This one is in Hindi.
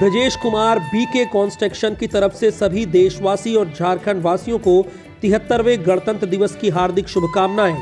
ब्रजेश कुमार बीके कॉन्स्ट्रक्शन की तरफ़ से सभी देशवासी और झारखंड वासियों को तिहत्तरवें गणतंत्र दिवस की हार्दिक शुभकामनाएँ।